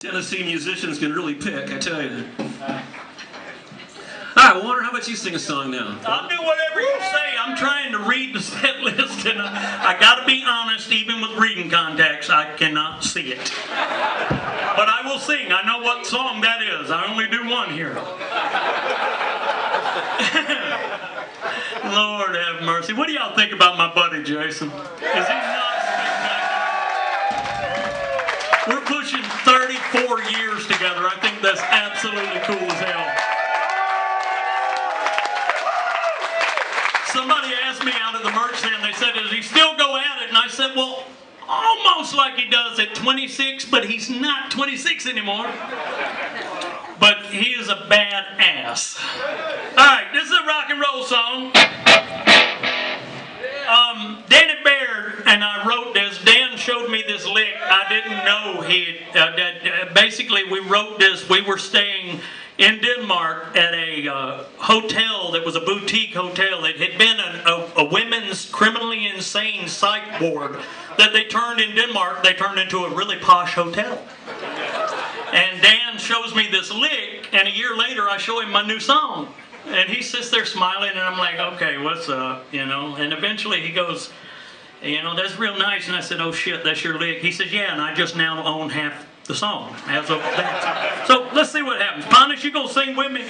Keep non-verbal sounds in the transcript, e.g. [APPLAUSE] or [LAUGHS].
Tennessee musicians can really pick, I tell you. All right, Warner, how about you sing a song now? I'll do whatever you say. I'm trying to read the set [LAUGHS] list, and I, I got to be honest. Even with reading contacts, I cannot see it. But I will sing. I know what song that is. I only do one here. [LAUGHS] Lord have mercy. What do y'all think about my buddy Jason? Is he not spectacular? We're pushing 34 years together. I think that's absolutely cool as hell. Somebody asked me out of the merch stand, they said, does he still go at it? And I said, well, almost like he does at 26, but he's not 26 anymore. But he is a bad ass. All right, this is a rock and roll song. Me this lick. I didn't know he. Uh, that, uh, basically, we wrote this. We were staying in Denmark at a uh, hotel that was a boutique hotel. It had been a, a, a, women's criminally insane psych ward that they turned in Denmark. They turned into a really posh hotel. And Dan shows me this lick, and a year later, I show him my new song. And he sits there smiling, and I'm like, okay, what's up? You know, and eventually he goes, you know, that's real nice. And I said, oh shit, that's your lick. He says, yeah, and I just now own half the song as of that. So let's see what happens. Pontus, you gonna sing with me?